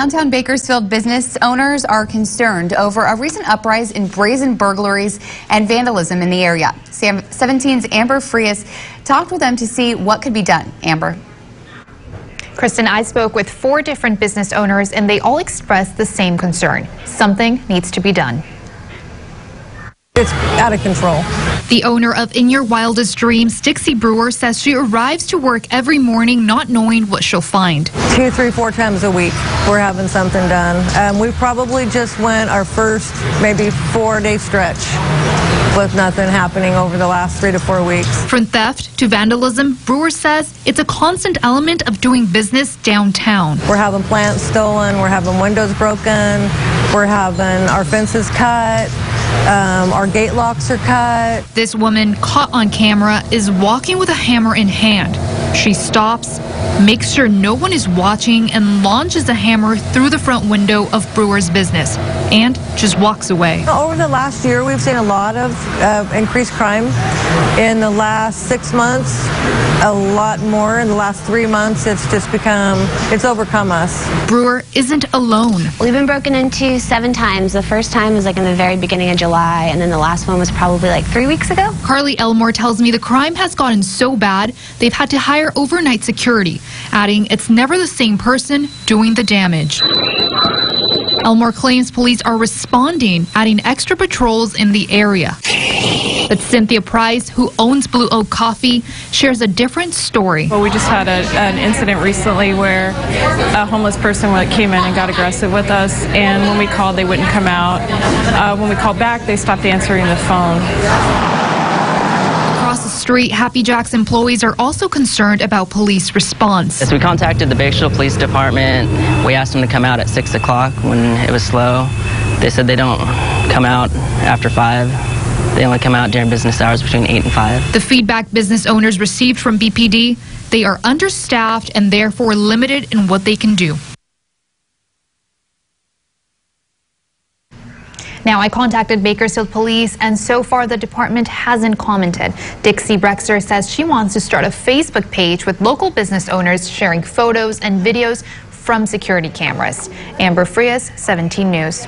Downtown Bakersfield business owners are concerned over a recent uprise in brazen burglaries and vandalism in the area. Sam 17's Amber Frias talked with them to see what could be done. Amber. Kristen, I spoke with four different business owners and they all expressed the same concern. Something needs to be done. It's out of control. The owner of In Your Wildest Dreams, Dixie Brewer, says she arrives to work every morning not knowing what she'll find. Two, three, four times a week, we're having something done. Um, we probably just went our first maybe four-day stretch with nothing happening over the last three to four weeks. From theft to vandalism, Brewer says it's a constant element of doing business downtown. We're having plants stolen, we're having windows broken, we're having our fences cut. Um, our gate locks are cut. This woman, caught on camera, is walking with a hammer in hand. She stops, makes sure no one is watching, and launches a hammer through the front window of Brewer's business and just walks away. Over the last year, we've seen a lot of uh, increased crime. In the last six months, a lot more. In the last three months, it's just become, it's overcome us. Brewer isn't alone. We've been broken into seven times. The first time was like in the very beginning of July, and then the last one was probably like three weeks ago. Carly Elmore tells me the crime has gotten so bad they've had to hire overnight security, adding it's never the same person doing the damage. Elmore claims police are responding, adding extra patrols in the area. But Cynthia Price, who owns Blue Oak Coffee, shares a different story. Well, we just had a, an incident recently where a homeless person came in and got aggressive with us, and when we called, they wouldn't come out. Uh, when we called back, they stopped answering the phone. Street, Happy Jacks employees are also concerned about police response. As we contacted the Bakersfield Police Department. We asked them to come out at 6 o'clock when it was slow. They said they don't come out after 5. They only come out during business hours between 8 and 5. The feedback business owners received from BPD, they are understaffed and therefore limited in what they can do. Now, I contacted Bakersfield Police, and so far the department hasn't commented. Dixie Brewer says she wants to start a Facebook page with local business owners sharing photos and videos from security cameras. Amber Frias, 17 News.